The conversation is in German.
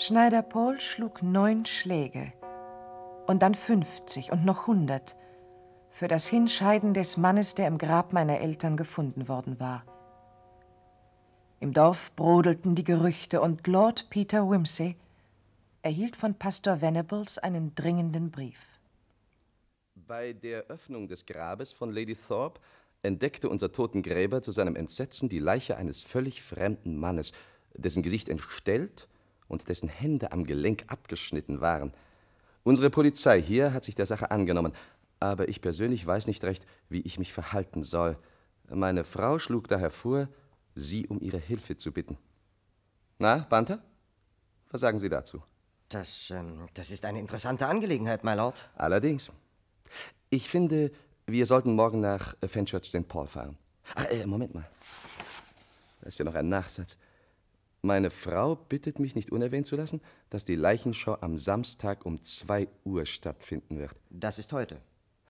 Schneider Paul schlug neun Schläge und dann fünfzig und noch hundert für das Hinscheiden des Mannes, der im Grab meiner Eltern gefunden worden war. Im Dorf brodelten die Gerüchte und Lord Peter Wimsey erhielt von Pastor Venables einen dringenden Brief. Bei der Öffnung des Grabes von Lady Thorpe entdeckte unser Totengräber zu seinem Entsetzen die Leiche eines völlig fremden Mannes, dessen Gesicht entstellt und dessen Hände am Gelenk abgeschnitten waren. Unsere Polizei hier hat sich der Sache angenommen, aber ich persönlich weiß nicht recht, wie ich mich verhalten soll. Meine Frau schlug daher vor, Sie um Ihre Hilfe zu bitten. Na, Banter? Was sagen Sie dazu? Das, ähm, das ist eine interessante Angelegenheit, my Lord. Allerdings. Ich finde, wir sollten morgen nach Fenchurch St. Paul fahren. Ach, äh, Moment mal. Da ist ja noch ein Nachsatz. Meine Frau bittet mich nicht unerwähnt zu lassen, dass die Leichenschau am Samstag um 2 Uhr stattfinden wird. Das ist heute.